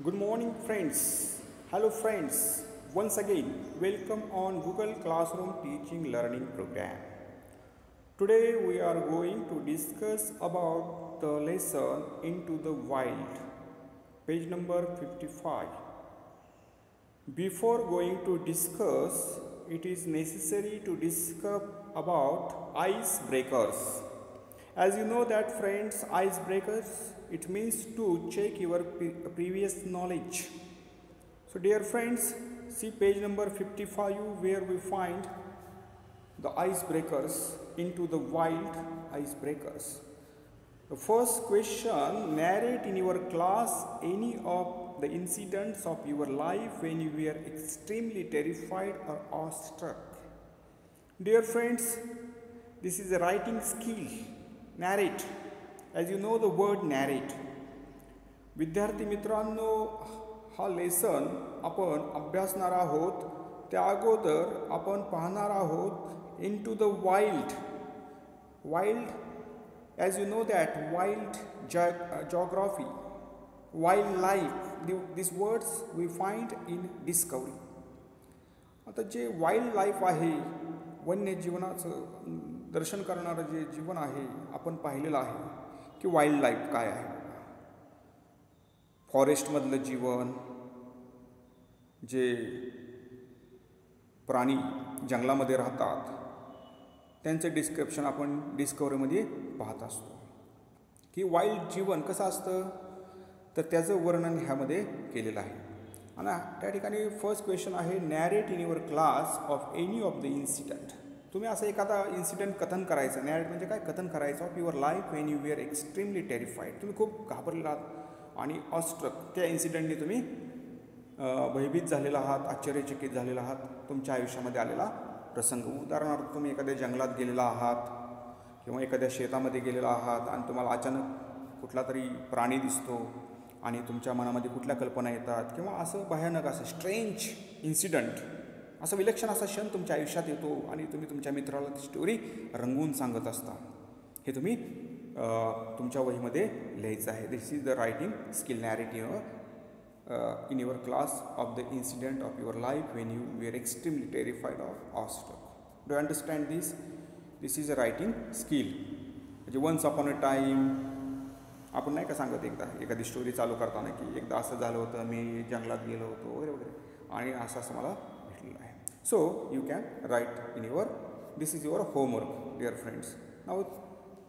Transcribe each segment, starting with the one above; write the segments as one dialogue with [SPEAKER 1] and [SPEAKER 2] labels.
[SPEAKER 1] Good morning, friends. Hello, friends. Once again, welcome on Google Classroom Teaching Learning Program. Today, we are going to discuss about the lesson Into the Wild, page number 55. Before going to discuss, it is necessary to discuss about icebreakers. As you know that friends, icebreakers, it means to check your pre- previous knowledge. So dear friends, see page number 55 where we find the icebreakers into the wild icebreakers. The first question narrate in your class any of the incidents of your life when you were extremely terrified or awestruck. Dear friends, this is a writing skill. Narrate. As you know the word narrate. विद्यार्थी मित्रांनो हा lesson आपण अभ्यासणार आहोत त्या अगोदर आपण पाहणार आहोत into the wild wild as you know that wild geography wild life this words we find in Discovery आता जे वाईल्ड लाईफ आहे वन्यजीवनाचं दर्शन करणारं जे जीवन आहे आपण पाहिलेलं आहे की वाईल्ड लाईफ काय आहे? फॉरेस्टमधलं जीवन जे प्राणी जंगलामध्ये राहतात त्यांचं डिस्क्रिप्शन आपण डिस्कवरीमध्ये पाहत असतो. की वाईल्ड जीवन कसं असतं? तर त्याचं वर्णन ह्यामध्ये केलेलं आहे. आणि त्या ठिकाणी फर्स्ट क्वेश्चन आहे narrate in your class of any of the incident तुम्ही असं एखादा इन्सिडेंट कथन करायचं नॅरेट म्हणजे काय कथन करायचं? Of your life when you were extremely terrified तुम्ही खूप घाबरलात आणि ऑस्ट्रक त्या इन्सिडेंटने तुम्ही भयभीत झालेला आहात आश्चर्यचकित झालेला आहात तुमच्या आयुष्यामध्ये आलेला प्रसंग. उदाहरणार्थ तुम्ही एखाद्या जंगलात गेलेला आहात किंवा एखाद्या शेतामध्ये गेलेला आहात आणि तुम्हाला अचानक कुठला तरी प्राणी दिसतो आणि तुमच्या मनामध्ये कुठल्या कल्पना येतात किंवा असं भयानक असं स्ट्रेंज इन्सिडंट असं विलक्षण असा क्षण तुमच्या आयुष्यात येतो आणि तुम्ही तुमच्या मित्राला ती स्टोरी रंगवून सांगत असता. हे तुम्ही तुमच्या वहीमध्ये लिहायचं आहे. This is the writing skill narrative in your class of the incident of your life when you we are extremely terrified of ऑस्ट do understand this this is a writing skill म्हणजे वन्स अपॉन अ टाईम आपण नाही का सांगत एकदा एखादी story चालू करताना की एकदा असं झालं होतं मी जंगलात गेलो होतो वगैरे वगैरे. आणि असं असं मला भेटलेलं आहे so you can write in your this is your homework dear friends now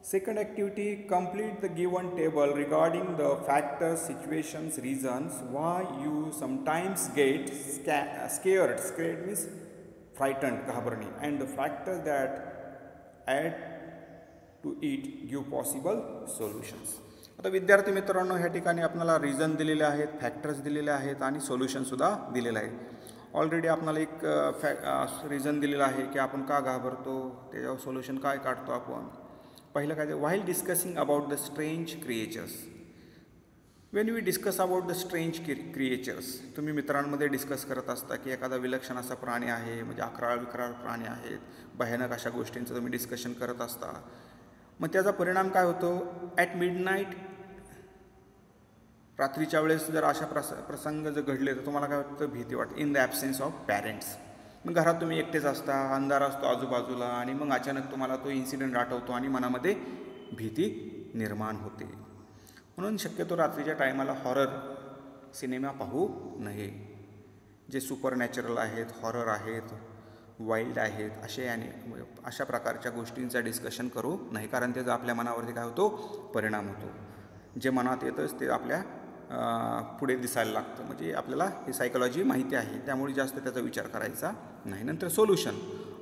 [SPEAKER 1] Second activity, complete the given table regarding the factors, situations, reasons why you sometimes get sca- scared. Scared means frightened, घाबरणे. And the factors that add to it give possible solutions. आता विद्यार्थी मित्रांनो ह्या ठिकाणी आपल्याला reason दिलेले आहेत factors दिलेले आहेत आणि सोल्युशनसुद्धा दिलेलं आहे ऑलरेडी आपणाला एक फॅ रिझन दिलेलं आहे की आपण का घाबरतो त्याच्यावर सोल्युशन काय काढतो आपण. पहिलं काय while discussing about the strange creatures when we discuss about the strange creatures तुम्ही मित्रांमध्ये डिस्कस करत असता की एखादा विलक्षण असा प्राणी आहे म्हणजे अकराळ विकराळ प्राणी आहेत भयानक अशा गोष्टींचं तुम्ही डिस्कशन करत असता. मग त्याचा परिणाम काय होतो? ॲट मिड नाईट रात्रीच्या वेळेस जर अशा प्रस प्रसंग जर घडले तर तुम्हाला काय वाटतं? भीती वाटते. In the absence of parents मग घरात तुम्ही एकटेच असता अंधार असतो आजूबाजूला आणि मग अचानक तुम्हाला तो इन्सिडेंट आठवतो आणि मनामध्ये भीती निर्माण होते. म्हणून शक्यतो रात्रीच्या टायमाला हॉरर सिनेमा पाहू नये. जे सुपर नॅचरल आहेत हॉरर आहेत वाईल्ड आहेत असे आणि अशा प्रकारच्या गोष्टींचा डिस्कशन करू नाही कारण त्याचा आपल्या मनावरती काय होतो? परिणाम होतो. जे मनात येतंच ते आपल्या पुढे दिसायला लागतं. म्हणजे आपल्याला ही सायकोलॉजी माहिती आहे. त्यामुळे जास्त त्याचा विचार करायचा नाही. नंतर सोल्युशन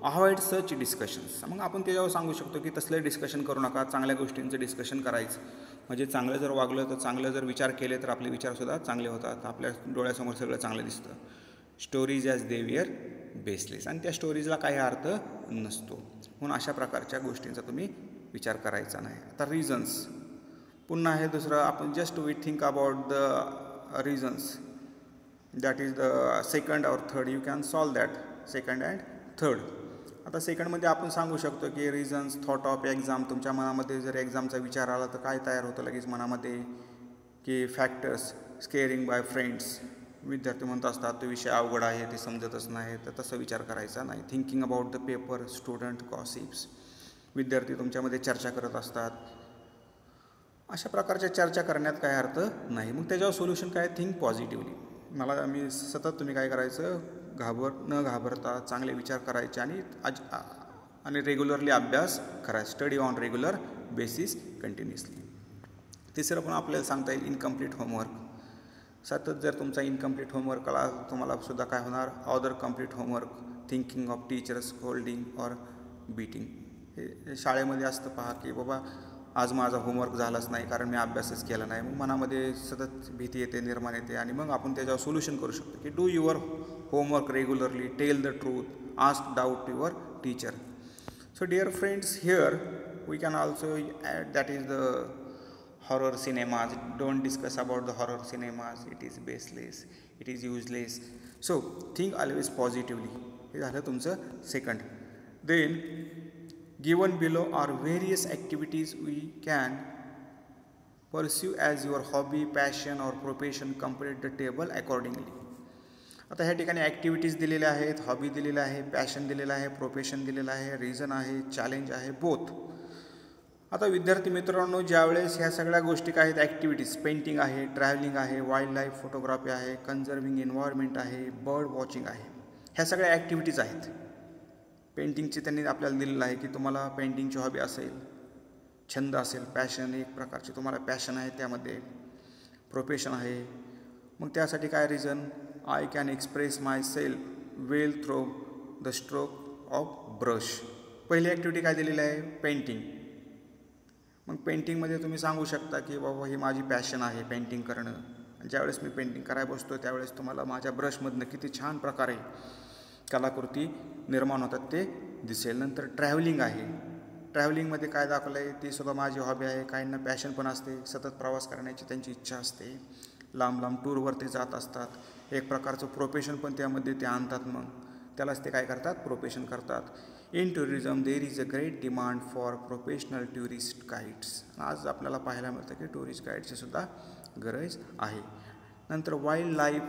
[SPEAKER 1] अवॉइड सच डिस्कशन्स मग आपण त्याच्यावर सांगू शकतो की तसले डिस्कशन करू नका. चांगल्या गोष्टींचं डिस्कशन करायचं. म्हणजे चांगलं जर वागलं तर चांगलं जर विचार केले तर आपले विचारसुद्धा चांगले होतात. आपल्या डोळ्यासमोर सगळं चांगलं दिसतं. स्टोरीज ॲज देवियर बेसलेस आणि त्या स्टोरीजला काही अर्थ नसतो. म्हणून अशा प्रकारच्या गोष्टींचा तुम्ही विचार करायचा नाही. आता रिझन्स पुन्हा हे दुसरं आपण just we think about the reasons that is the second or third you can solve that second and third आता सेकंडमध्ये आपण सांगू शकतो की रिझन्स थॉट ऑफ एक्झाम तुमच्या मनामध्ये जर एक्झामचा विचार आला तर काय तयार होतं लगेच मनामध्ये? की फॅक्टर्स स्केअरिंग बाय फ्रेंड्स विद्यार्थी म्हणत असतात तो विषय अवघड आहे ते समजतच नाही तर तसा विचार करायचा नाही. Thinking about the paper student gossips विद्यार्थी तुमच्यामध्ये चर्चा करत असतात. अशा प्रकारच्या चर्चा करण्यात काय अर्थ नाही. मग त्याच्यावर सोल्युशन काय? थिंक पॉझिटिव्हली मला मी सतत तुम्ही काय करायचं? घाबर न घाबरता चांगले विचार करायचे आणि आज आणि रेग्युलरली अभ्यास करायचा. Study on regular basis continuously तिसरं पण आपल्याला सांगता येईल इनकम्प्लीट होमवर्क सतत जर तुमचा इनकम्प्लीट होमवर्क आला तुम्हाला सुद्धा काय होणार? Other complete homework thinking of teachers holding or beating हे शाळेमध्ये असतं पहा की बाबा आज माझा होमवर्क झालाच नाही कारण मी अभ्यासच केला नाही. मग मनामध्ये सतत भीती येते निर्माण येते आणि मग आपण त्याच्यावर सोल्युशन करू शकतो की do your homework regularly tell the truth ask doubt your teacher so dear friends here we can also at that is the horror cinemas don't discuss about the horror cinemas it is baseless it is useless so think always positively हे झालं तुमचं second then given below are various activities we can pursue as your hobby passion or profession complete the table accordingly. आता ह्या ठिकाणी activities दिलेल्या आहेत hobby दिलेल्या आहे पॅशन दिलेलं आहे प्रोफेशन दिलेलं आहे रिझन आहे चॅलेंज आहे बोथ आता विद्यार्थी मित्रांनो ज्यावेळेस ह्या सगळ्या गोष्टी काय आहेत ॲक्टिव्हिटीज पेंटिंग आहे ट्रॅव्हलिंग आहे वाईल्ड लाईफ फोटोग्राफी आहे कन्झर्विंग एन्व्हायरमेंट आहे बर्ड वॉचिंग आहे ह्या सगळ्या ॲक्टिव्हिटीज आहेत. पेंटिंगची त्यांनी आपल्याला दिलेलं आहे की तुम्हाला पेंटिंगची हॉबी असेल छंद असेल पॅशन एक प्रकारची तुम्हाला पॅशन आहे त्यामध्ये प्रोफेशन आहे. मग त्यासाठी काय reason I can express myself well through the stroke of brush पहिली ॲक्टिव्हिटी काय दिलेली आहे? पेंटिंग मग पेंटिंगमध्ये तुम्ही सांगू शकता की बाबा ही माझी पॅशन आहे पेंटिंग करणं. ज्यावेळेस मी पेंटिंग करायला बसतो त्यावेळेस तुम्हाला माझ्या ब्रशमधनं किती छान प्रकारे कलाकृती निर्माण होतात ते दिसेल. नंतर ट्रॅव्हलिंग आहे. ट्रॅव्हलिंगमध्ये काय दाखवलं आहे ती सुद्धा माझी हॉबी आहे. काहींना पॅशन पण असते. सतत प्रवास करण्याची त्यांची इच्छा असते. लांब लांब टूरवर ते जात असतात. एक प्रकारचं प्रोफेशन पण त्यामध्ये ते आणतात मग. त्यालाच ते काय करतात? प्रोफेशन करतात. In tourism there is a great demand for professional tourist guides आज आपल्याला पाहायला मिळतं की टुरिस्ट गाईडची सुद्धा गरज आहे. नंतर wild life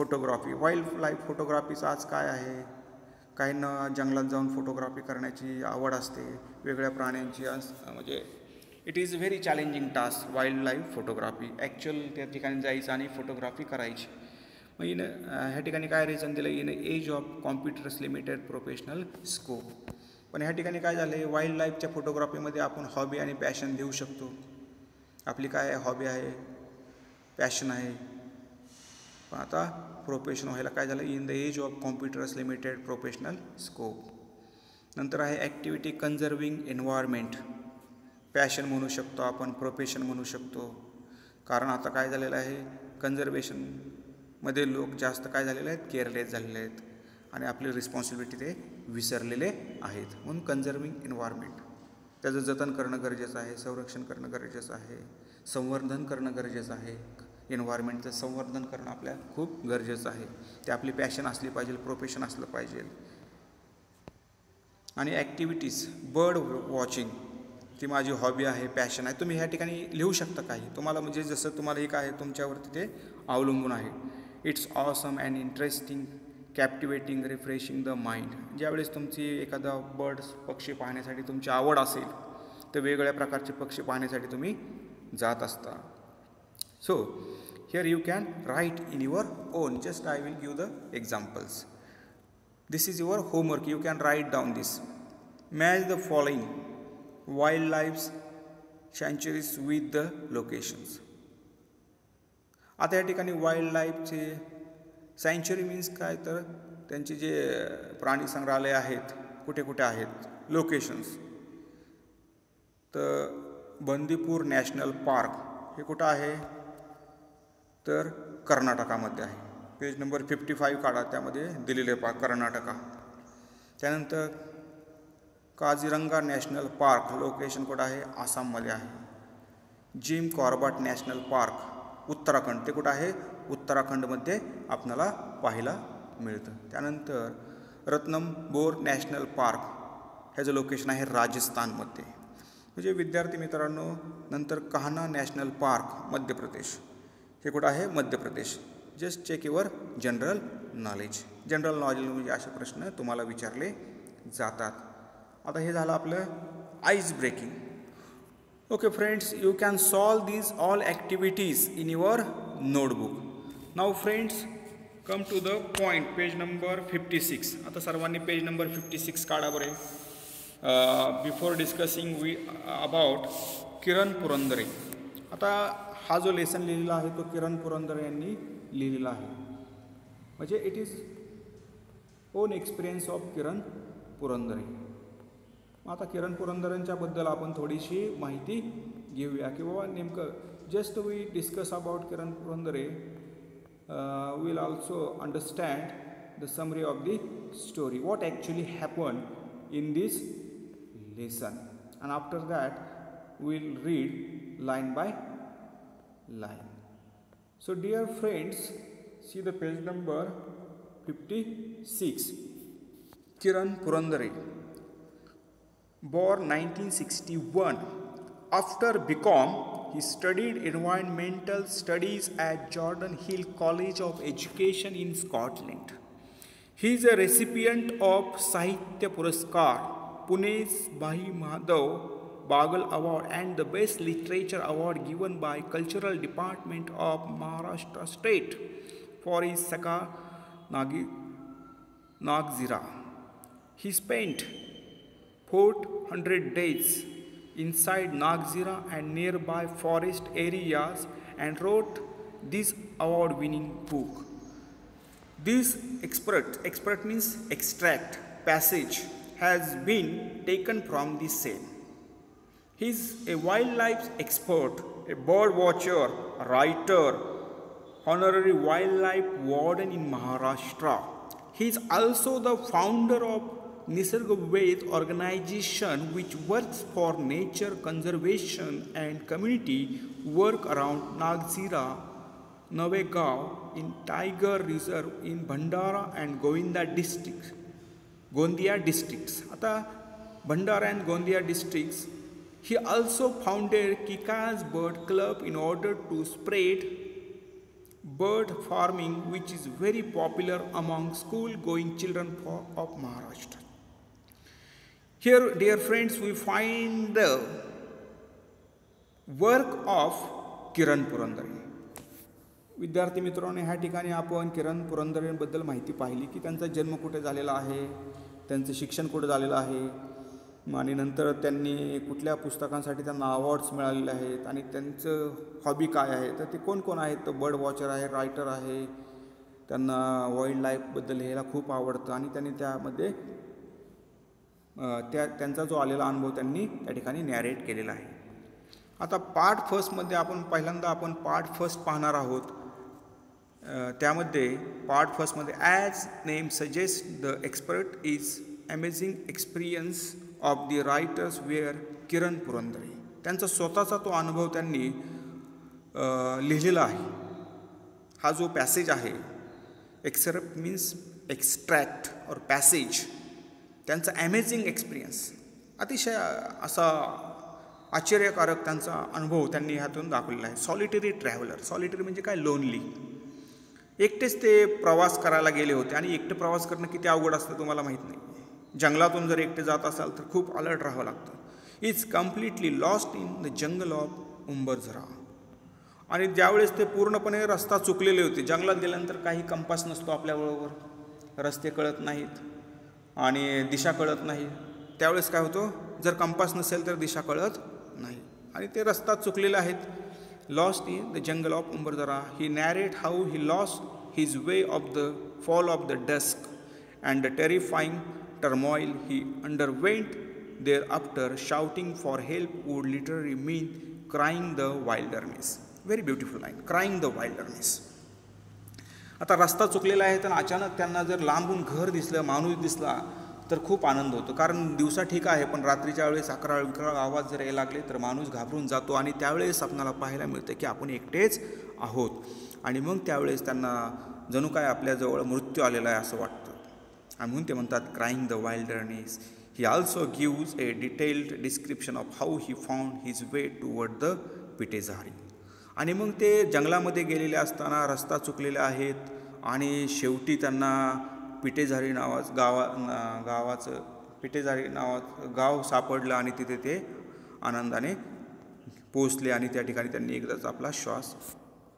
[SPEAKER 1] photography wild life फोटोग्राफीचं आज काय आहे? काहींना जंगलात जाऊन फोटोग्राफी करण्याची आवड असते वेगळ्या प्राण्यांची अस म्हणजे it is very challenging task wild life photography actual त्या ठिकाणी जायचं आणि फोटोग्राफी करायची. मग इन ह्या ठिकाणी काय रिझन दिलं? In age of computers limited professional scope पण ह्या ठिकाणी काय झालं आहे वाईल्ड लाईफच्या फोटोग्राफीमध्ये आपण हॉबी आणि पॅशन देऊ शकतो. आपली काय हॉबी आहे? पॅशन आहे. पण आता प्रोफेशन व्हायला काय झालं? In the age of computers limited professional scope नंतर आहे ॲक्टिव्हिटी कन्झर्विंग एन्व्हायरमेंट पॅशन म्हणू शकतो आपण प्रोफेशन म्हणू शकतो. कारण आता काय झालेलं आहे? कन्झर्वेशनमध्ये लोक जास्त काय झालेले आहेत? केअरलेस झालेले आहेत. आणि आपली रिस्पॉन्सिबिलिटी ते विसरलेले आहेत. म्हणून कन्झर्विंग एन्व्हायरमेंट त्याचं जतन करणं गरजेचं आहे संरक्षण करणं गरजेचं आहे संवर्धन करणं गरजेचं आहे. एन्व्हायरमेंटचं संवर्धन करणं आपल्या खूप गरजेचं आहे. ते आपली पॅशन असली पाहिजे प्रोफेशन असलं पाहिजे. आणि ॲक्टिव्हिटीज बर्ड वॉचिंग ती माझी हॉबी आहे पॅशन आहे. तुम्ही ह्या ठिकाणी लिहू शकता काही. तुम्हाला म्हणजे जसं तुम्हाला एक आहे तुमच्यावरती ते अवलंबून आहे. It's awesome and interesting captivating refreshing the mind ज्यावेळेस तुमची एखादा बर्ड्स पक्षी पाहण्यासाठी तुमची आवड असेल तर वेगवेगळ्या प्रकारचे पक्षी पाहण्यासाठी तुम्ही जात असता. So here you can write in your own just I will give the examples this is your homework you can write down this Match the following wildlife sanctuaries with with the locations आता या ठिकाणी wild लाईफचे सँच्युरी means काय तर? त्यांचे जे प्राणी संग्रहालय आहेत कुठे कुठे आहेत? लोकेशन्स तर बंदीपूर नॅशनल पार्क हे कुठं आहे? तर कर्नाटकामध्ये आहे. पेज नंबर फिफ्टी फाईव्ह काढा त्यामध्ये दिलेले पा कर्नाटका. त्यानंतर काझिरंगा नॅशनल पार्क लोकेशन कुठं आहे? आसाममध्ये आहे. Jim Corbett national park Uttarakhand. ते कुठं आहे? उत्तराखंडमध्ये आपल्याला पाहायला मिळतं. त्यानंतर रत्नमबोर नॅशनल पार्क ह्याचं लोकेशन आहे राजस्थानमध्ये. म्हणजे विद्यार्थी मित्रांनो नंतर कान्हा नॅशनल पार्क मध्य प्रदेश. हे कुठं आहे? Madhya Pradesh just check your general knowledge general knowledge म्हणजे असे प्रश्न तुम्हाला विचारले जातात. आता हे झालं आपलं ice breaking okay friends you can solve these all activities in your notebook now friends come to the point page number fifty six आता सर्वांनी पेज नंबर फिफ्टी सिक्स काढा बरे. Before discussing we about Kiran Purandare. आता हा जो lesson लिहिलेला आहे तो किरण पुरंदर यांनी लिहिलेला आहे. म्हणजे it is own experience of Kiran Purandare. आता किरण पुरंदरेंच्याबद्दल आपण थोडीशी माहिती घेऊया की बाबा नेमकं just we discuss about Kiran Purandare will also understand the summary of the story what actually happen in this lesson and after that will read line by line. So dear friends see the page number 56 kiran purandare. Born 1961 after become he studied environmental studies at jordan hill college of education in scotland. He is a recipient of sahitya puraskar Pune's Bhai Madhav Bagal Award and the Best Literature Award given by Cultural Department of Maharashtra State for his Saka Nagi, Nagzira. He spent 400 days inside Nagzira and nearby forest areas and wrote this award winning book. This expert, expert means extract, passage has been taken from the same. He is a wildlife expert, a bird watcher, a writer, honorary wildlife warden in Maharashtra. He is also the founder of Nisargaved organization which works for nature conservation and community work around Nagzira, Navegaon in Tiger Reserve in Bhandara and Govinda districts. Gondia districts. Ata Bhandara and Gondia districts. He also founded Kikas Bird Club in order to spread bird farming, which is very popular among school-going children of Maharashtra. Here, dear friends, we find the work of Kiran Purandare. विद्यार्थी मित्रांनो ह्या ठिकाणी आपण किरण पुरंदरेबद्दल माहिती पाहिली की त्यांचा जन्म कुठे झालेला आहे त्यांचं शिक्षण कुठे झालेलं आहे आणि नंतर त्यांनी कुठल्या पुस्तकांसाठी त्यांना अवॉर्ड्स मिळालेले आहेत आणि त्यांचं हॉबी काय आहे? तर ते कोण कोण आहेत? तर बर्ड वॉचर आहे रायटर आहे त्यांना वाईल्ड लाईफबद्दल लिहायला खूप आवडतं आणि त्यांनी त्यामध्ये त्या त्यांचा जो आलेला अनुभव त्यांनी त्या ठिकाणी नॅरेट केलेला आहे. आता पार्ट फर्स्टमध्ये आपण पहिल्यांदा आपण पार्ट फर्स्ट पाहणार आहोत. त्यामध्ये part फर्स्टमध्ये as name suggest the expert is amazing experience of the writers where Kiran Purandare त्यांचा स्वतःचा तो अनुभव त्यांनी लिहिलेला आहे. हा जो पॅसेज आहे एक्सरप्ट मीन्स एक्स्ट्रॅक्ट और पॅसेज त्यांचा ॲमेझिंग एक्सपिरियन्स अतिशय असा आश्चर्यकारक त्यांचा अनुभव त्यांनी ह्यातून दाखवलेला आहे. सॉलिटरी ट्रॅव्हलर सॉलिटरी म्हणजे काय? लोनली एकटेच ते प्रवास करायला गेले होते आणि एकटे प्रवास करणं किती अवघड असतं तुम्हाला माहीत नाही. जंगलातून जर एकटे जात असाल तर खूप अलर्ट राहावं लागतं. Is completely lost in the jungle of Umbarzara आणि ज्यावेळेस ते पूर्णपणे रस्ता चुकलेले होते जंगलात गेल्यानंतर काही कंपास नसतो आपल्याबरोबर रस्ते कळत नाहीत आणि दिशा कळत नाही. त्यावेळेस काय होतो? जर कंपास नसेल तर दिशा कळत नाही. आणि ते रस्ता चुकलेले आहेत. Lost in the jungle of Umbarzara he narrate how he loss his way of the fall of the dusk and the terrifying turmoil he underwent thereafter. Shouting for help would literally mean crying the wilderness. Very beautiful line. Crying the wilderness. आता रस्ता चुकलेला आहे तर अचानक त्यांना जर लांबून घर दिसलं माणूस दिसला तर खूप आनंद होतो कारण दिवसा ठीक आहे पण रात्रीच्या वेळेस अकरा अकरा आवाज जर यायला लागले तर माणूस घाबरून जातो आणि त्यावेळेस आपणाला पाहायला मिळतं की आपण एकटेच आहोत आणि मग त्यावेळेस त्यांना जणू काय आपल्याजवळ मृत्यू आलेला आहे असं वाटतं आणि म्हणून ते म्हणतात crying the wilderness he also gives a detailed description of how he found his way toward the पिटेझारी आणि मग ते जंगलामध्ये गेलेले असताना रस्ता चुकलेले आहेत आणि शेवटी त्यांना पिटेझारी नावाचं गावा गावाचं पिटेझारी नावाचं गाव सापडलं आणि तिथे ते आनंदाने पोचले आणि त्या ठिकाणी त्यांनी एकदाच आपला श्वास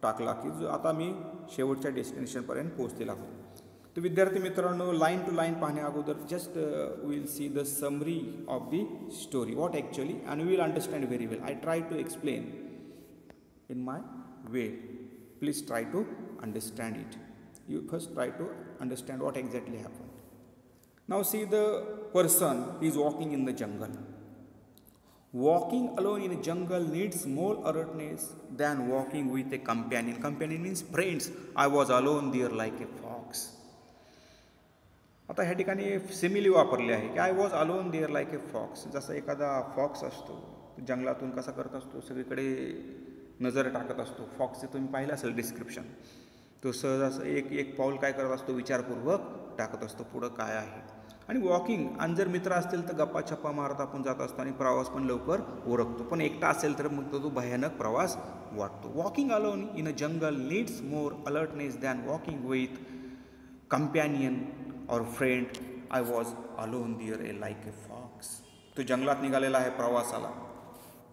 [SPEAKER 1] टाकला की जो आता मी शेवटच्या डेस्टिनेशनपर्यंत पोचलेला होतो. तर विद्यार्थी मित्रांनो लाईन टू लाईन पाहण्या अगोदर just will see the summary of the story what actually and will understand very well I try to explain in my way. Please try to understand it. You first try to understand what exactly happened. Now, see the person is walking in the jungle. Walking alone in a jungle needs more alertness than walking with a companion. Companion means friends. I was alone there like a fox. आता ह्या ठिकाणी simile वापरली आहे. की I was alone there like a fox जसा एखादा fox असतो जंगलातून कसा करत असतो सगळीकडे नजर टाकत असतो. फॉक्सचे तुम्ही पाहिलं असेल डिस्क्रिप्शन तो सहज असं एक एक पाऊल काय करत असतो विचारपूर्वक टाकत असतो पुढं काय आहे. आणि वॉकिंग आणि जर मित्र असतील तर गप्पा छप्पा मारत आपण जात असतो आणि प्रवास पण लवकर ओरखतो. पण एकटा असेल तर मग तो तो भयानक प्रवास वाटतो. Walking alone in a jungle needs more alertness than walking with companion or friend I was alone there a like a fox तो जंगलात निघालेला आहे प्रवासाला.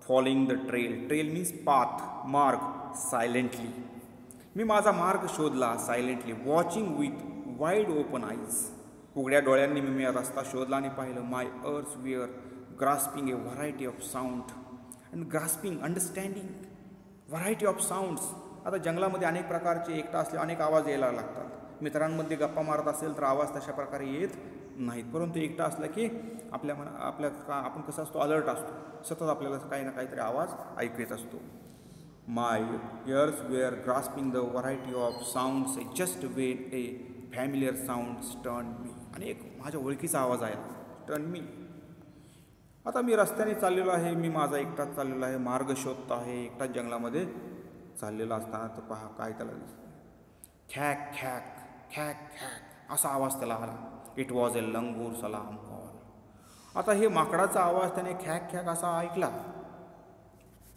[SPEAKER 1] Following the trail trail means path मार्ग सायलेंटली मी माझा मार्ग शोधला silently watching with wide open eyes उघड्या डोळ्यांनी मी मी रस्ता शोधला आणि पाहिलं my ears were grasping a variety of sound and grasping understanding variety of sounds आता जंगलामध्ये अनेक प्रकारचे एकटा असले अनेक आवाज यायला लागतात. मित्रांमध्ये गप्पा मारत असेल तर आवाज तशा प्रकारे येत नाहीत. परंतु एकटा असला की आपल्या मना आपल्या का आपण कसं असतो अलर्ट असतो. सतत आपल्याला काही ना काहीतरी आवाज ऐकू येत असतो. My ears were grasping the variety of sounds a just when a familiar sounds turn me आणि एक माझ्या ओळखीचा आवाज आहे. टर्न मी आता मी रस्त्याने चाललेलो आहे. मी माझा एकटाच चाललेलो आहे. मार्ग शोधतो आहे. एकटाच जंगलामध्ये चाललेला असताना तर पहा काय त्याला दिसतं खॅक खॅक खॅक खॅक असा आवाज त्याला आला. इट वॉज ए लंगूर सलाम कॉल आता हे माकडाचा आवाज त्याने खॅक खॅक असा ऐकला.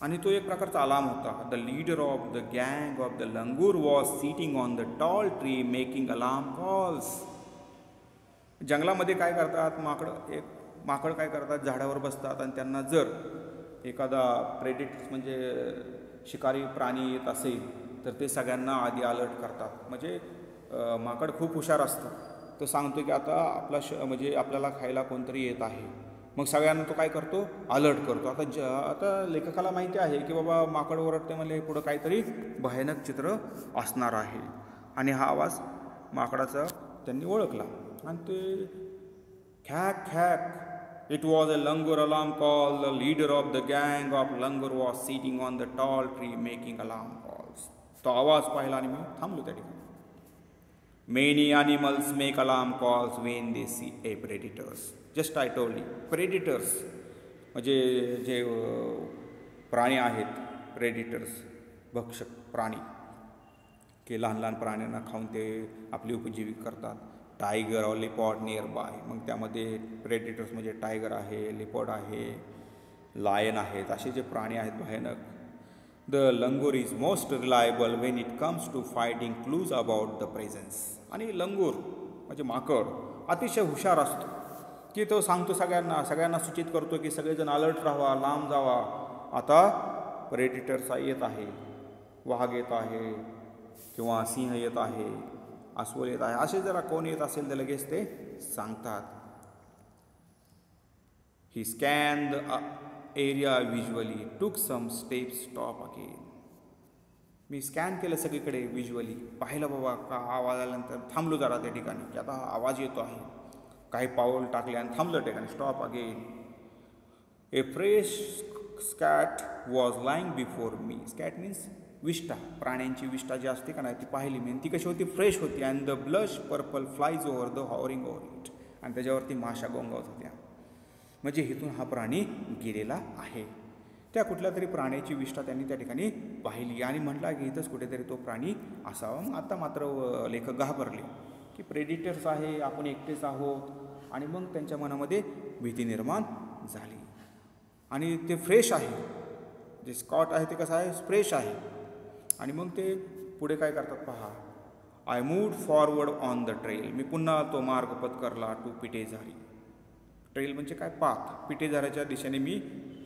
[SPEAKER 1] आणि तो एक प्रकारचा अलार्म होता. द लीडर ऑफ द गँग of the langur was sitting on the tall tree making alarm calls जंगलामध्ये काय करतात माकडं एक माकड काय करतात? झाडावर बसतात आणि त्यांना जर एखादा प्रेडिट म्हणजे शिकारी प्राणी येत असेल तर ते सगळ्यांना आधी अलर्ट करतात. म्हणजे माकड खूप हुशार असतं. तो सांगतो की आता आपला श म्हणजे आपल्याला खायला कोणतरी येत आहे. मग सगळ्यांना तो काय करतो? अलर्ट करतो. आता ज आता लेखकाला माहिती आहे की बाबा माकड ओरडते म्हणजे पुढं काहीतरी भयानक चित्र असणार आहे. आणि हा आवाज माकडाचा त्यांनी ओळखला. आणि ते खॅक खॅक it was a langur alarm call the leader of the गँग of langur was sitting on the tall tree making alarm calls तो आवाज पाहिला आणि मी थांबलो त्या ठिकाणी. Many animals alarm calls when when see a a Just just told you, predators म्हणजे जे प्राणी आहेत प्रेडिटर्स भक्षक प्राणी की लहान लहान प्राण्यांना खाऊन ते आपली उपजीविका करतात. टायगर और लिपॉड नियर बाय मग त्यामध्ये प्रेडिटर्स म्हणजे टायगर आहे लिपॉड आहे लायन आहेत असे जे प्राणी आहेत भयानक. The langur is most reliable when it comes to fighting clues about the presence आणि लंगूर म्हणजे माकड अतिशय हुशार असतो. की तो सांगतो सगळ्यांना सगळ्यांना सूचित करतो की सगळेजण अलर्ट राहावा लांब जावा. आता प्रेडिटर्स येत आहे वाघ येत आहे किंवा सिंह येत आहे अस्वल येत आहे. असे जरा कोण येत असेल तर लगेच ते सांगतात. He scan the area visually took some steps stop again me scan केलं सगळीकडे विज्युअली पाहिलं बाबा का आवाज आल्यानंतर थांबलो जरा त्या ठिकाणी. की आता आवाज येतो आहे. काही पाऊल टाकले आणि थांबलं ठिकाणी. Stop again a fresh scat was lying before me scat means विष्टा प्राण्यांची विष्टा जी असते का नाही ती पाहिली मी. ती कशी होती? फ्रेश होती. And the blush purple flies over the hovering over it आणि त्याच्यावरती माशा गोंगावत होत्या. म्हणजे इथून हा प्राणी गेलेला आहे. त्या कुठल्या तरी प्राण्याची विष्ठा त्यांनी त्या ठिकाणी पाहिली आणि म्हटला की इथंच कुठेतरी तो प्राणी असावा. मग आता मात्र लेखक घाबरले की प्रेडिटर्स आहे आपण एकटेच आहोत. आणि मग त्यांच्या मनामध्ये भीती निर्माण झाली. आणि ते फ्रेश आहे. जे स्कॉट आहे ते कसं आहे? फ्रेश आहे. आणि मग ते पुढे काय करतात पहा. I moved forward on the trail मी पुन्हा तो मार्ग पत्करला टू पिटेझारी ट्रेल म्हणजे काय? पाथ पिटेझाऱ्याच्या दिशेने मी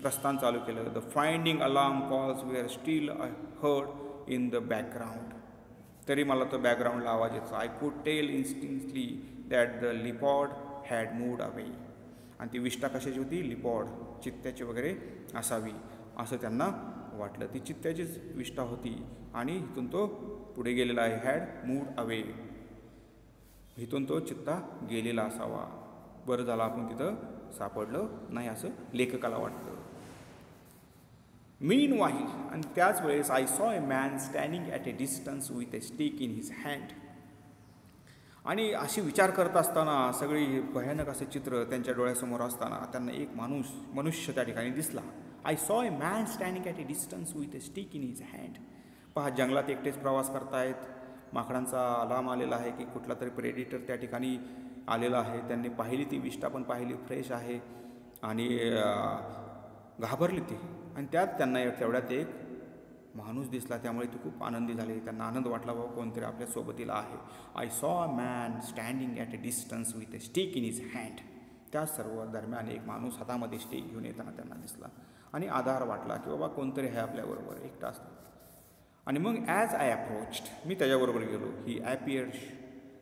[SPEAKER 1] प्रस्थान चालू केलं. The finding alarm calls were still heard in the background तरी मला तो बॅकग्राऊंडला आवाज येतो I could tell instinctly that the leopard had moved away आणि ती विष्ठा कशाची होती? लिपॉड चित्त्याची वगैरे असावी. असं त्यांना वाटलं. ती चित्त्याचीच विष्ठा होती. आणि इथून तो पुढे गेलेला आहे. हॅड मूड अवे इथून तो चित्ता गेलेला असावा. बरं झालं आपण तिथं सापडलं नाही असं लेखकाला वाटतं. मीन वाईल आणि त्याच वेळेस I saw a man standing at a distance with a stick in his hand आणि अशी विचार करत असताना सगळी भयानक असे चित्र त्यांच्या डोळ्यासमोर असताना त्यांना एक माणूस मनुष्य त्या ठिकाणी दिसला. I saw a man standing at a distance with a stick in his hand पहा जंगलात एकटेच प्रवास करतायत. माकडांचा अलाम आलेला आहे की कुठला तरी प्रेडिटर त्या ठिकाणी आलेला आहे. त्यांनी पाहिली ती विष्ठा पण पाहिली फ्रेश आहे. आणि घाबरली ती. आणि त्यात त्यांना तेवढ्यात एक माणूस दिसला. त्यामुळे ती खूप आनंदी झाली. त्यांना आनंद वाटला बाबा कोणतरी आपल्या सोबतीला आहे. I saw a man standing at a distance with a stick in his hand त्या सर्व दरम्यान एक माणूस हातामध्ये स्टिक घेऊन येताना त्यांना दिसला. आणि आधार वाटला की बाबा कोणतरी आहे आपल्याबरोबर एकटा असतो. आणि मग ॲज आय अप्रोच्ड मी त्याच्याबरोबर गेलो. He appear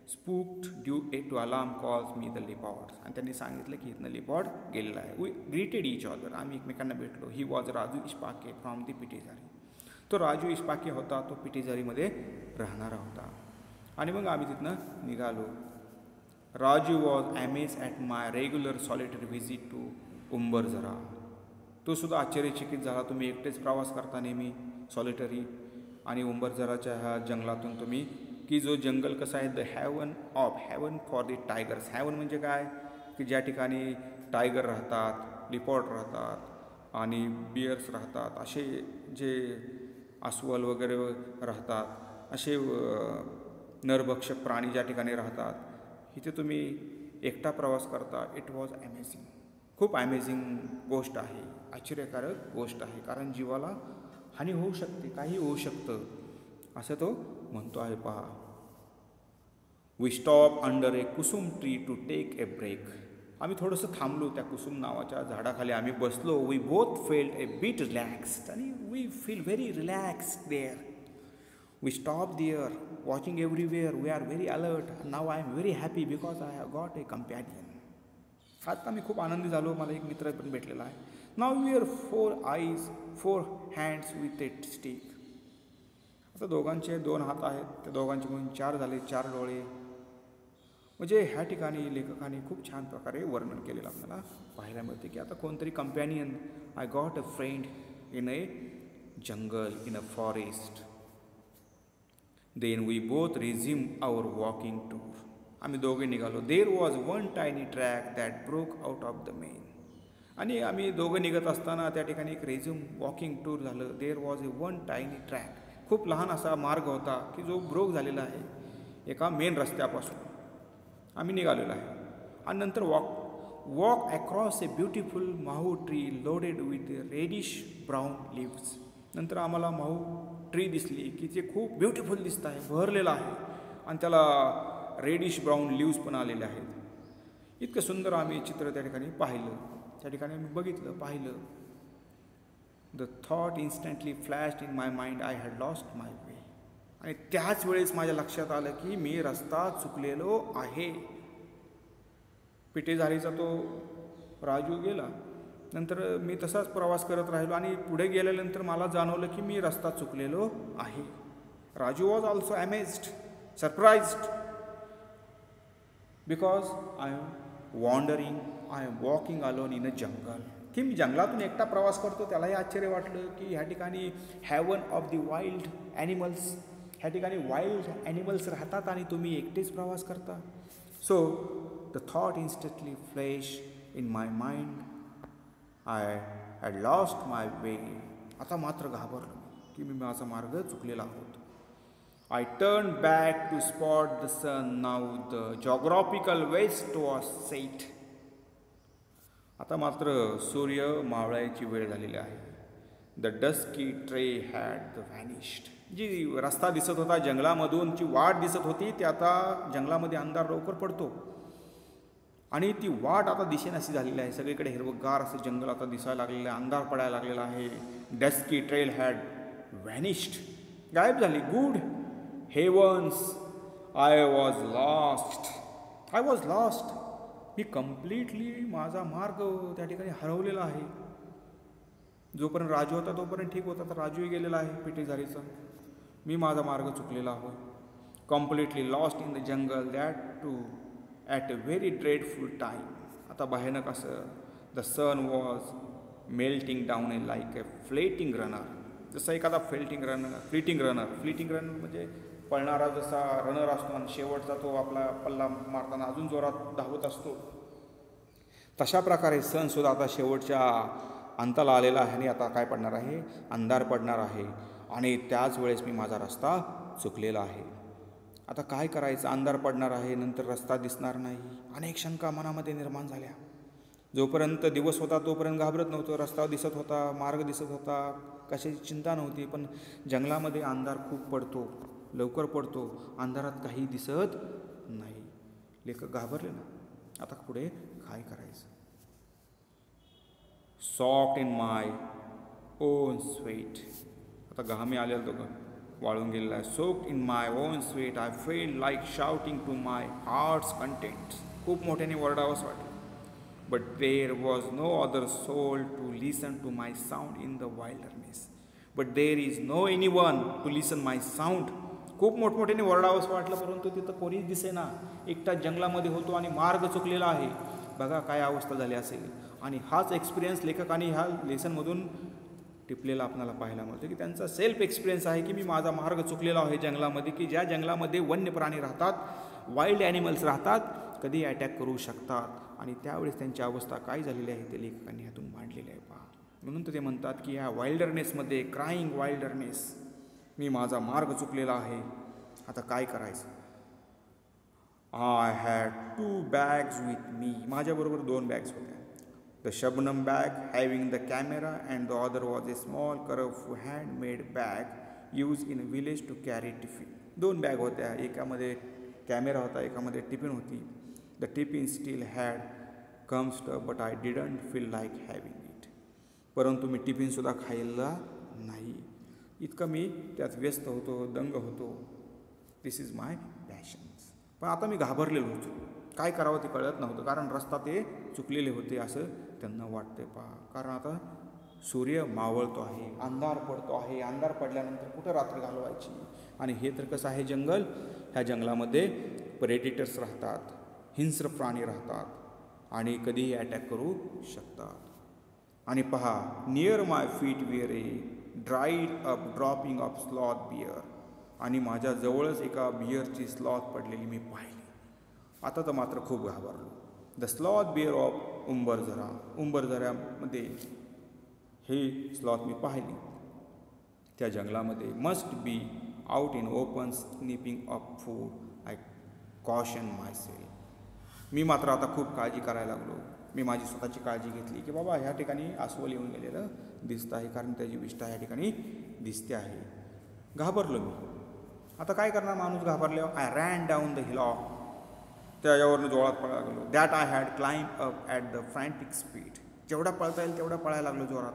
[SPEAKER 1] spooked due a to alarm calls me the leopards आणि त्यांनी सांगितलं की इथनं लिपॉड गेलेला आहे. वी ग्रीटेड इच ऑदर आम्ही एकमेकांना भेटलो. He was Raju Ispake from the Pitezari तो राजू इस्पाके होता. तो पिटेझारीमध्ये राहणारा होता. आणि मग आम्ही तिथनं निघालो. Raju was amaze at my regular solitary visit to Umbarzara तो सुद्धा आश्चर्यचकित झाला. तुम्ही एकटेच प्रवास करता नेहमी सॉलिटरी आणि उंबरझराच्या ह्या जंगलातून तुम्ही की जो जंगल कसा आहे the haven of haven for the tigers. Haven म्हणजे काय? की ज्या ठिकाणी टायगर राहतात लिपॉट राहतात आणि बियर्स राहतात असे जे अस्वल वगैरे राहतात असे नरभक्षक प्राणी ज्या ठिकाणी राहतात इथे तुम्ही एकटा प्रवास करता. इट वॉज ॲमेझिंग खूप ॲमेझिंग गोष्ट आहे. आश्चर्यकारक गोष्ट आहे. कारण जीवाला हानी होऊ शकते काही होऊ शकतं. असं तो म्हणतो आहे पहा. We stop under a kusum tree to take a break आम्ही थोडंसं थांबलो त्या कुसुम नावाच्या झाडाखाली. आम्ही बसलो. We both felt a bit relaxed आणि we feel very relaxed there we stop there watching everywhere we are very alert now I am very happy because I have got a companion आता मी खूप आनंदी झालो. मला एक मित्र पण भेटलेला आहे. Now we are four eyes four hands with a stick आता दोघांचे दोन हात आहेत. त्या दोघांचे म्हणून चार झाले चार डोळे. म्हणजे ह्या ठिकाणी लेखकाने खूप छान प्रकारे वर्णन केलेलं आपल्याला पाहायला मिळते की आता कोणतरी companion I got a friend in a jungle in a forest then we both resume our walking tour आम्ही दोघे निघालो. There was one tiny track that broke out of the main आणि आम्ही दोघं निघत असताना त्या ठिकाणी एक रेझ्युम वॉकिंग टूर झालं. There was a one tiny track खूप लहान असा मार्ग होता की जो ब्रोक झालेला आहे एका मेन रस्त्यापासून. आम्ही निघालेलो आहे. आणि नंतर walk walk across a beautiful mahua tree loaded with reddish brown leaves नंतर आम्हाला माहू ट्री दिसली की ते खूप ब्युटिफुल दिसत आहे भरलेलं आहे. आणि त्याला रेडिश ब्राऊन लिव्स पण आलेले आहेत. इतकं सुंदर आम्ही चित्र त्या ठिकाणी पाहिलं. त्या ठिकाणी आम्ही बघितलं पाहिलं. The thought instantly flash in my mind I had lost my way आणि त्याच वेळेस माझ्या लक्षात आलं की मी रस्ता चुकलेलो आहे. पिटेझारीचा तो राजू गेला. नंतर मी तसाच प्रवास करत राहिलो आणि पुढे गेल्यानंतर मला जाणवलं की मी रस्ता चुकलेलो आहे. Raju was also amazed surprised because I am wandering I am walking alone in a jungle की मी जंगलातून एकटा प्रवास करतो. त्यालाही आश्चर्य वाटलं की ह्या ठिकाणी haven of the wild animals ह्या ठिकाणी वाईल्ड ॲनिमल्स राहतात आणि तुम्ही एकटेच प्रवास करता. So the thought instantly flash in my mind I had lost my way आता मात्र घाबरलो की मी माझा मार्ग चुकलेला आहोत I turn back to spot the sun now the geographical west was set आता मात्र सूर्य मावळायची वेळ झालेली आहे. The dusky trail had the vanished जी रस्ता दिसत होता जंगलामधून जी वाट दिसत होती ती आता जंगलामध्ये अंधार लवकर पडतो. आणि ती वाट आता दिशेनाशी झालेली आहे. सगळीकडे हिरवगार असं जंगल आता दिसायला लागलेलं आहे अंधार पडायला लागलेला आहे. डस्की ट्रेल हॅड व्हॅनिश्ड गायब झाली. Good heavens I was lost I was lost me completely माझा मार्ग त्या ठिकाणी हरवलेला आहे. जोपर्यंत राजू होता तोपर्यंत ठीक होता तर राजूही गेलेला आहे पिटी झालीचा मी माझा मार्ग चुकलेला होय completely lost in the jungle that too at a very dreadful time आता भयानक असं the sun was melting down a like a fleeting runner जसं एखादा fleeting runner fleeting runner fleeting runner म्हणजे पळणारा जसा रनर असतो आणि शेवटचा तो आपला पल्ला मारताना अजून जोरात धावत असतो तशा प्रकारे सणसुद्धा आता शेवटच्या अंताला आलेला आहे आणि आता काय पडणार आहे? अंधार पडणार आहे आणि त्याच वेळेस मी माझा रस्ता चुकलेला आहे. आता काय करायचं? अंधार पडणार आहे नंतर रस्ता दिसणार नाही. अनेक शंका मनामध्ये निर्माण झाल्या. जोपर्यंत दिवस होता तोपर्यंत घाबरत नव्हतं. रस्ता दिसत होता मार्ग दिसत होता. कशाची चिंता नव्हती पण जंगलामध्ये अंधार खूप पडतो. लवकर पडतो अंधारात काही दिसत नाही. लेखक घाबरले ना. आता पुढे काय करायचं? Soaked in my own sweat आता घामी आलेला तो वाळून गेलेला आहे. Soaked in my own sweat I feel like shouting to my heart's content खूप मोठ्याने वरडावंच वाटलं. But there was no other soul to listen to my sound in the wilderness but there is no any one to listen my sound खूप मोठमोठ्याने वरडावंसं वाटलं परंतु तिथं कोणीच दिसेना. एकटा जंगलामध्ये होतो आणि मार्ग चुकलेला आहे. बघा काय अवस्था झाली असेल. आणि हाच एक्सपिरियन्स लेखकाने ह्या लेसनमधून टिपलेला आपल्याला पाहायला मिळतो की त्यांचा सेल्फ एक्सपिरियन्स आहे की मी माझा मार्ग चुकलेला आहे जंगलामध्ये की ज्या जंगलामध्ये वन्य प्राणी राहतात वाईल्ड ॲनिमल्स राहतात कधी अटॅक करू शकतात. आणि त्यावेळेस त्यांची अवस्था काय झालेली आहे ते लेखकांनी ह्यातून मांडलेली आहे पहा. म्हणून तर ते म्हणतात की ह्या वाईल्डरनेसमध्ये क्राईंग वाईल्डरनेस मी माझा मार्ग चुकलेला आहे. आता काय करायचं? I had two bags with me माझ्याबरोबर दोन बॅग्स होत्या. The shabnam bag having the camera and the other was a small kerf handmade bag use in village to carry tiffin दोन बॅग होत्या. एकामध्ये कॅमेरा होता एकामध्ये टिफिन होती. The tiffin steel had comes but I didn't feel like having it परंतु मी टिफिनसुद्धा खायला नाही. इतकं मी त्यात व्यस्त होतो दंग होतो. दिस इज माय पॅशन्स पण आता मी घाबरलेलो होतो. काय करावं ते कळत नव्हतं. कारण रस्ता ते चुकलेले होते असं त्यांना वाटते पहा. कारण आता सूर्य मावळतो आहे अंधार पडतो आहे. अंधार पडल्यानंतर कुठं रात्र घालवायची? आणि हे तर कसं आहे जंगल? ह्या जंगलामध्ये प्रेडिटर्स राहतात हिंस्र प्राणी राहतात आणि कधीही अटॅक करू शकतात. आणि पहा near my feet were a dried up dropping of sloth bear आणि माझ्याजवळच एका बियरची स्लॉथ पडलेली मी पाहिली. आता तर मात्र खूप घाबरलो. The sloth bear of Umbarzara उंबरझऱ्यामध्ये हे स्लॉथ मी पाहिली. त्या जंगलामध्ये must be out in open sniffing of food I cautioned my self मी मात्र आता खूप काळजी करायला लागलो. मी माझी स्वतःची काळजी घेतली की बाबा ह्या ठिकाणी अस्वल येऊन गेलेलं दिसतं आहे कारण त्याची विष्ठा ह्या ठिकाणी दिसते आहे. घाबरलो मी. आता काय करणार माणूस घाबरल्यावर? I ran down the hillock त्याच्यावरनं जोरात पळायला लागलो. That I had climb up at the frantic speed जेवढा पळता येईल तेवढा पळायला लागलो जोरात.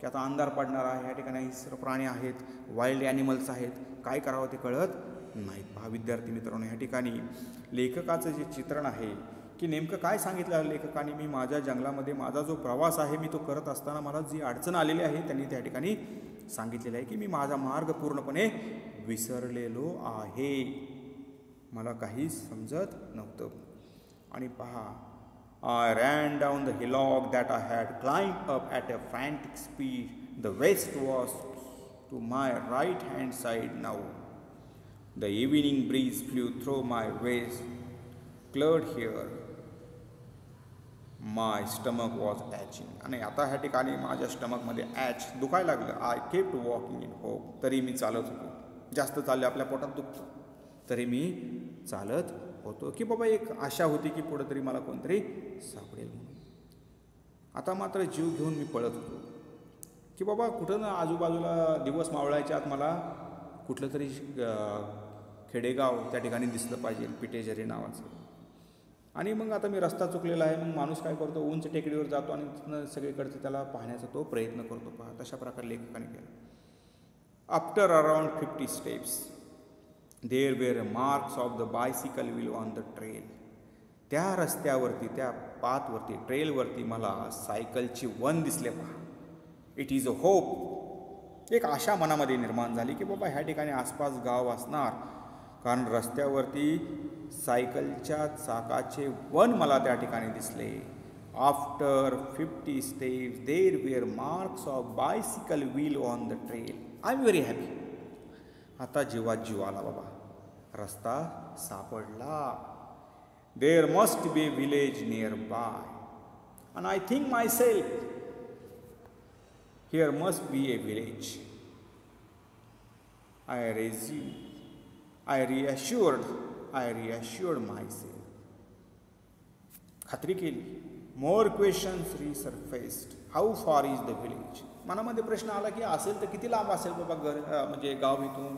[SPEAKER 1] की आता अंधार पडणार आहे या ठिकाणी सर्व प्राणी आहेत वाईल्ड ॲनिमल्स आहेत. काय करावं ते कळत नाही. पहा विद्यार्थी मित्रांनो ह्या ठिकाणी लेखकाचं जे चित्रण आहे की नेमकं काय सांगितलं लेखकाने? मी माझ्या जंगलामध्ये माझा जो प्रवास आहे मी तो करत असताना मला जी अडचण आलेली आहे त्यांनी त्या ठिकाणी सांगितलेलं आहे की मी माझा मार्ग पूर्णपणे विसरलेलो आहे. मला काही समजत नव्हतं. आणि पहा I ran down the hillock that I had climb up at a frantic speed the west was to my right hand side now the evening breeze flew through my vest cloth here my stomach was aching आणि आता ह्या ठिकाणी माझ्या स्टमकमध्ये ache दुखायला लागलं. I kept to walking in hope तरी मी चालत होतो. जास्त चालले आपल्या पोटात दुखतं. तरी मी चालत होतो. की बाबा एक आशा होती की पुढं तरी मला कोणतरी सापडेल म्हणून. आता मात्र जीव घेऊन मी पळत होतो. की बाबा कुठं ना आजूबाजूला दिवस मावळायच्या आत मला कुठलं तरी खेडेगाव त्या ठिकाणी दिसलं पाहिजे. पिटेझरी नावाचं. आणि मग आता मी रस्ता चुकलेला आहे मग माणूस काय करतो? उंच टेकडीवर जातो आणि तिथनं सगळीकडचं त्याला पाहण्याचा तो प्रयत्न करतो. पहा तशा प्रकारे लेखकाने केला. After around fifty steps there were marks of the bicycle wheel on the trail त्या रस्त्यावरती त्या पाथवरती ट्रेलवरती मला सायकलची वन दिसले पहा. इट इज अ होप एक आशा मनामध्ये निर्माण झाली की बाबा ह्या ठिकाणी आसपास गाव असणार. कारण रस्त्यावरती सायकलच्या चाकाचे वन मला त्या ठिकाणी दिसले. After fifty steps there were marks of bicycle wheel on the trail I am very happy आता जीवात जीव आला बाबा रस्ता सापडला. There must be village near by and I think my self here must be a village I रेझ्यू I reassured I reassured my self खात्री केली more questions resurfaced how far is the village मनामध्ये प्रश्न आला की असेल तर किती लांब असेल बाबा घर म्हणजे गाव इथून?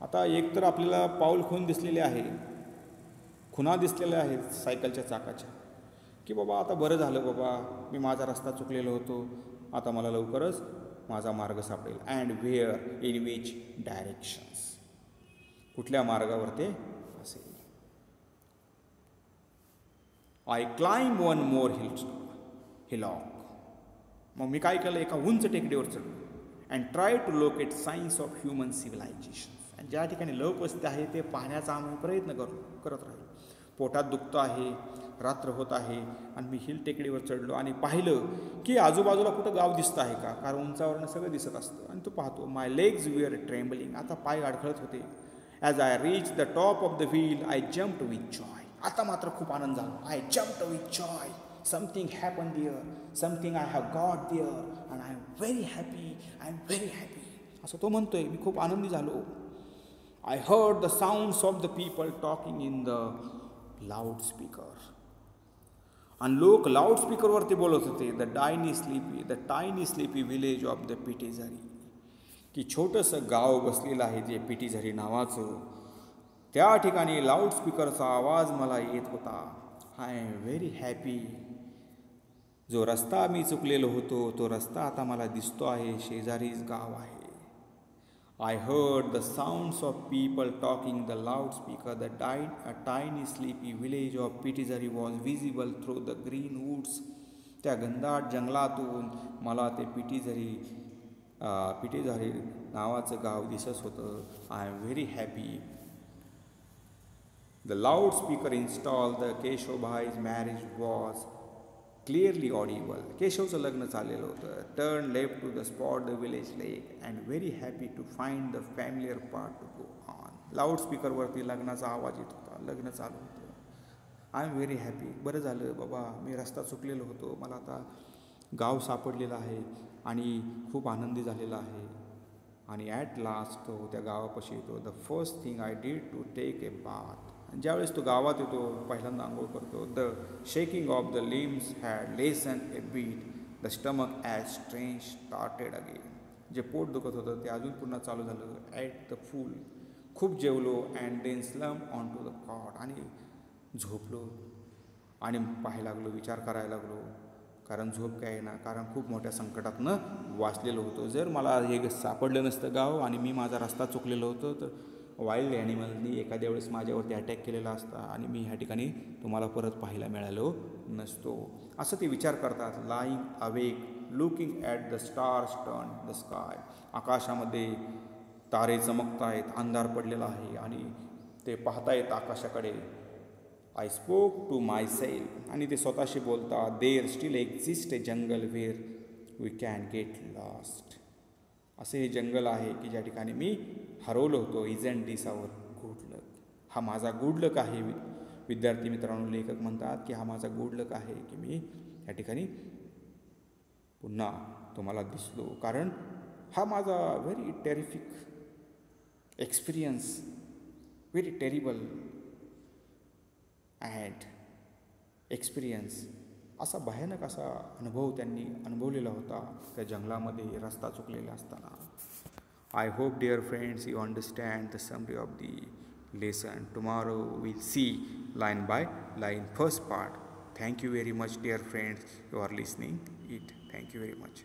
[SPEAKER 1] आता एक तर आपल्याला पाऊल खून दिसलेले आहे. खुणा दिसलेल्या आहेत सायकलच्या चाकाच्या. की बाबा आता बरं झालं बाबा मी माझा रस्ता चुकलेलो होतो. आता मला लवकरच माझा मार्ग सापडेल. And where in which directions कुठल्या मार्गावर ते असेल. I climb one more hill hillock मग मी काय केलं? एका उंच टेकडीवर चढलो and try to locate signs of human civilisation आणि ज्या ठिकाणी लोकवस्ती आहे ते पाहण्याचा आम्ही प्रयत्न करू करत राहिलो. पोटात दुखतं आहे रात्र होत आहे आणि मी हिल टेकडीवर चढलो आणि पाहिलं की आजूबाजूला कुठं गाव दिसतं आहे का? कारण उंचावरनं सगळं दिसत असतं आणि तो पाहतो माय लेग्स विअर ट्रेम्बलिंग आता पाय अडखळत होते. As I reach the top of the hill I jump with joy आता मात्र खूप आनंद झाला I jump with joy something happen there something I have got there and I am very happy I am very happy असं तो म्हणतोय मी खूप आनंदी झालो I heard the sounds of the people talking in the loudspeaker आणि लोक लाऊडस्पीकरवरती बोलत होते the tiny sleepy the tiny sleepy village of the Pitezari की छोटंसं गाव बसलेलं आहे जे पिटी झरी नावाचं. त्या ठिकाणी लाऊडस्पीकरचा आवाज मला येत होता. आय एम व्हेरी हॅपी जो रस्ता मी चुकलेलो होतो तो रस्ता आता मला दिसतो आहे. शेजारीच गाव आहे. I heard the sounds of people talking the loudspeaker the tiny a tiny sleepy village of Pitezari was visible through the green woods त्या गंधाट जंगलातून मला ते पिटी झरी पिटीझरी नावाचं गाव दिसत होतं. I am very happy the loudspeaker install the Keshobhai's marriage was clearly audible केशवचं लग्न चाललेलं होतं. Turn left to the spot the village lake and very happy to find the familiar path to go on लाऊडस्पीकरवरती लग्नाचा आवाज येत होता. लग्न चालू होतं. आय एम व्हेरी हॅपी बरं झालं बाबा मी रस्ता चुकलेलो होतो. मला आता गाव सापडलेलं आहे. आणि खूप आनंदी झालेला आहे. आणि ॲट लास्ट तो त्या गावापाशी येतो. The first thing I did to take a bath ज्यावेळेस तो गावात येतो पहिल्यांदा आंघोळ करतो. The shaking of the limbs had lessened a bit the stomach as strange started again जे पोट दुखत होतं ते अजून पुन्हा चालू झालं. ॲट द फूल खूप जेवलो and then slumped on to the cot आणि झोपलो. आणि पाहायला लागलो विचार करायला लागलो. कारण झोप काय ना कारण खूप मोठ्या संकटातनं वाचलेलो होतो. जर मला हे सापडलं नसतं गाव आणि मी माझा रस्ता चुकलेलो होतो तर वाईल्ड ॲनिमलनी एखाद्या वेळेस माझ्यावरती अटॅक केलेला असता आणि मी ह्या ठिकाणी तुम्हाला परत पाहायला मिळालो नसतो. असं ते विचार करतात lying awake looking at the stars turn the sky आकाशामध्ये तारे चमकत आहेत अंधार पडलेला आहे आणि ते पाहतायत आकाशाकडे. I spoke to my self आणि ते स्वतःशी बोलतात there still exist a jungle where we can get lost असे हे जंगल आहे की ज्या ठिकाणी मी हरवलो होतो. Isn't this our good luck हा माझा गुड लक आहे. विद्यार्थी मित्रांनो लेखक म्हणतात की हा माझा गुड लक आहे की मी या ठिकाणी पुन्हा तुम्हाला दिसलो. कारण हा माझा very terrific experience very terrible and experience असा भयानक असा अनुभव त्यांनी अनुभवलेला होता त्या जंगलामध्ये रस्ता चुकलेला असताना. I hope dear friends you understand the summary of the lesson tomorrow will see line by line first part thank you very much dear friends you are listening it thank you very much